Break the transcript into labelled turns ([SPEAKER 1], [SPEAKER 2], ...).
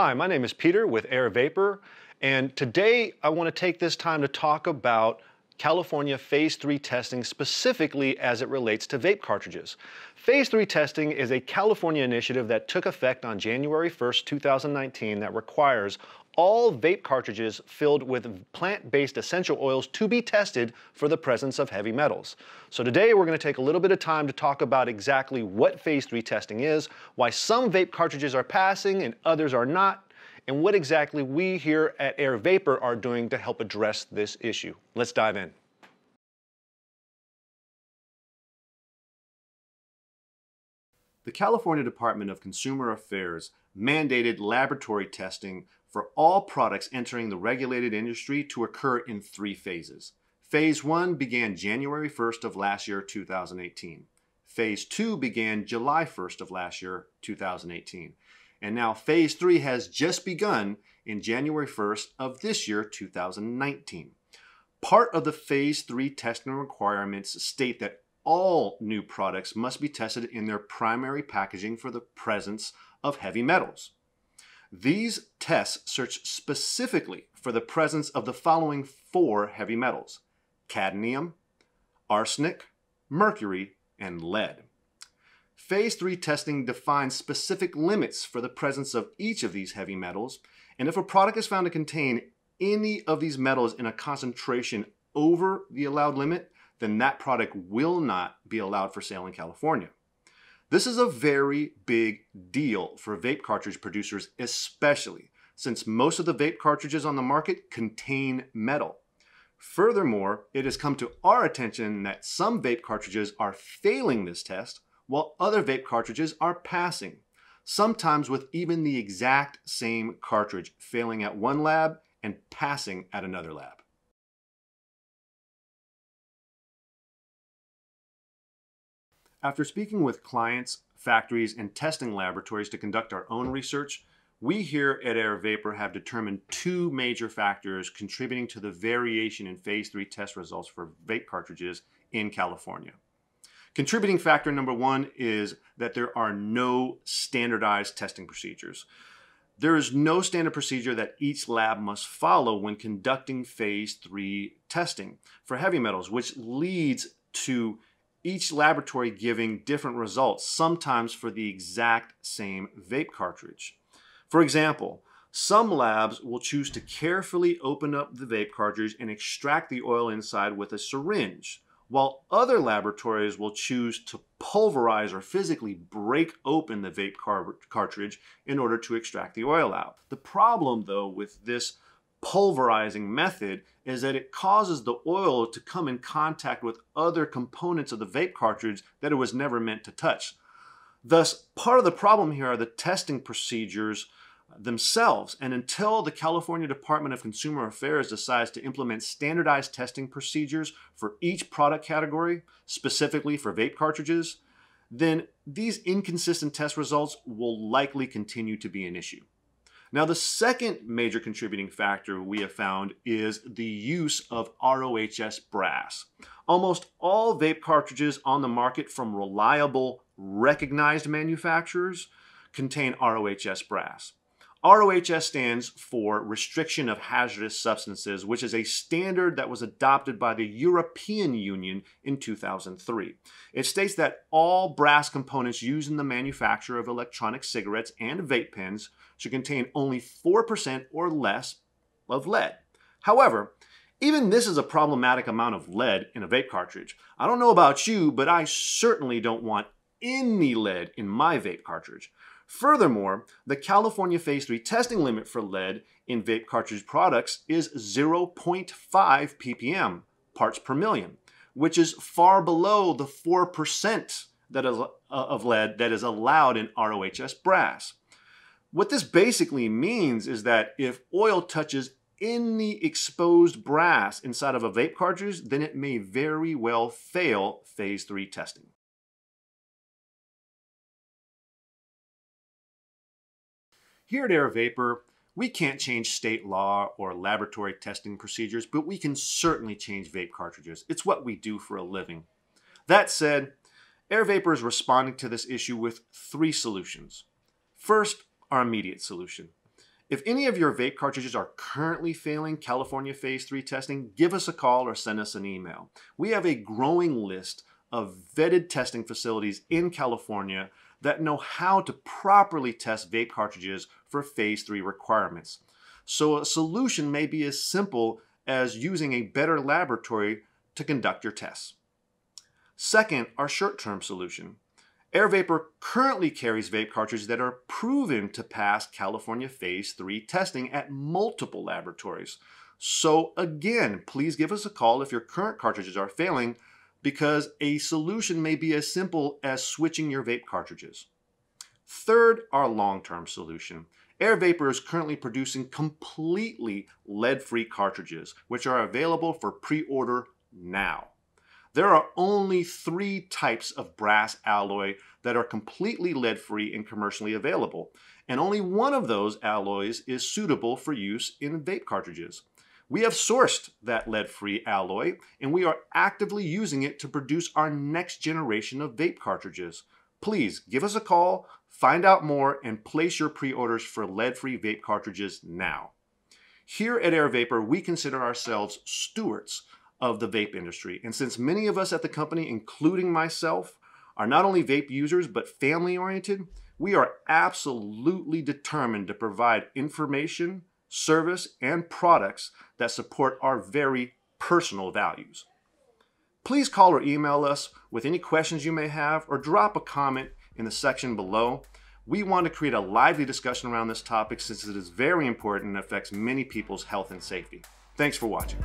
[SPEAKER 1] Hi, my name is Peter with Air Vapor, and today I want to take this time to talk about California Phase 3 testing specifically as it relates to vape cartridges. Phase 3 testing is a California initiative that took effect on January 1st, 2019 that requires all vape cartridges filled with plant-based essential oils to be tested for the presence of heavy metals. So today we're going to take a little bit of time to talk about exactly what phase 3 testing is, why some vape cartridges are passing and others are not, and what exactly we here at Air Vapor are doing to help address this issue. Let's dive in. The California Department of Consumer Affairs mandated laboratory testing for all products entering the regulated industry to occur in three phases. Phase 1 began January 1st of last year, 2018. Phase 2 began July 1st of last year, 2018. And now phase three has just begun in January 1st of this year, 2019. Part of the phase three testing requirements state that all new products must be tested in their primary packaging for the presence of heavy metals. These tests search specifically for the presence of the following four heavy metals cadmium, arsenic, mercury, and lead. Phase 3 testing defines specific limits for the presence of each of these heavy metals, and if a product is found to contain any of these metals in a concentration over the allowed limit, then that product will not be allowed for sale in California. This is a very big deal for vape cartridge producers, especially since most of the vape cartridges on the market contain metal. Furthermore, it has come to our attention that some vape cartridges are failing this test while other vape cartridges are passing, sometimes with even the exact same cartridge failing at one lab and passing at another lab. After speaking with clients, factories, and testing laboratories to conduct our own research, we here at Air Vapor have determined two major factors contributing to the variation in phase 3 test results for vape cartridges in California. Contributing factor number one is that there are no standardized testing procedures. There is no standard procedure that each lab must follow when conducting phase three testing for heavy metals, which leads to each laboratory giving different results, sometimes for the exact same vape cartridge. For example, some labs will choose to carefully open up the vape cartridge and extract the oil inside with a syringe while other laboratories will choose to pulverize or physically break open the vape car cartridge in order to extract the oil out. The problem, though, with this pulverizing method is that it causes the oil to come in contact with other components of the vape cartridge that it was never meant to touch. Thus, part of the problem here are the testing procedures themselves. And until the California Department of Consumer Affairs decides to implement standardized testing procedures for each product category, specifically for vape cartridges, then these inconsistent test results will likely continue to be an issue. Now, the second major contributing factor we have found is the use of ROHS brass. Almost all vape cartridges on the market from reliable, recognized manufacturers contain ROHS brass. ROHS stands for Restriction of Hazardous Substances, which is a standard that was adopted by the European Union in 2003. It states that all brass components used in the manufacture of electronic cigarettes and vape pens should contain only 4% or less of lead. However, even this is a problematic amount of lead in a vape cartridge. I don't know about you, but I certainly don't want any lead in my vape cartridge. Furthermore, the California Phase 3 testing limit for lead in vape cartridge products is 0.5 ppm, parts per million, which is far below the 4% that is, uh, of lead that is allowed in ROHS brass. What this basically means is that if oil touches any exposed brass inside of a vape cartridge, then it may very well fail phase 3 testing. Here at Air Vapor, we can't change state law or laboratory testing procedures, but we can certainly change vape cartridges. It's what we do for a living. That said, Air Vapor is responding to this issue with three solutions. First, our immediate solution. If any of your vape cartridges are currently failing California Phase 3 testing, give us a call or send us an email. We have a growing list of vetted testing facilities in California that know how to properly test vape cartridges for Phase 3 requirements. So a solution may be as simple as using a better laboratory to conduct your tests. Second, our short-term solution. Air Vapor currently carries vape cartridges that are proven to pass California Phase 3 testing at multiple laboratories. So again, please give us a call if your current cartridges are failing because a solution may be as simple as switching your vape cartridges. Third, our long-term solution. Air Vapor is currently producing completely lead-free cartridges, which are available for pre-order now. There are only three types of brass alloy that are completely lead-free and commercially available, and only one of those alloys is suitable for use in vape cartridges. We have sourced that lead-free alloy, and we are actively using it to produce our next generation of vape cartridges. Please give us a call, find out more, and place your pre-orders for lead-free vape cartridges now. Here at Air Vapor, we consider ourselves stewards of the vape industry. And since many of us at the company, including myself, are not only vape users but family oriented, we are absolutely determined to provide information, service, and products that support our very personal values. Please call or email us with any questions you may have or drop a comment in the section below. We want to create a lively discussion around this topic since it is very important and affects many people's health and safety. Thanks for watching.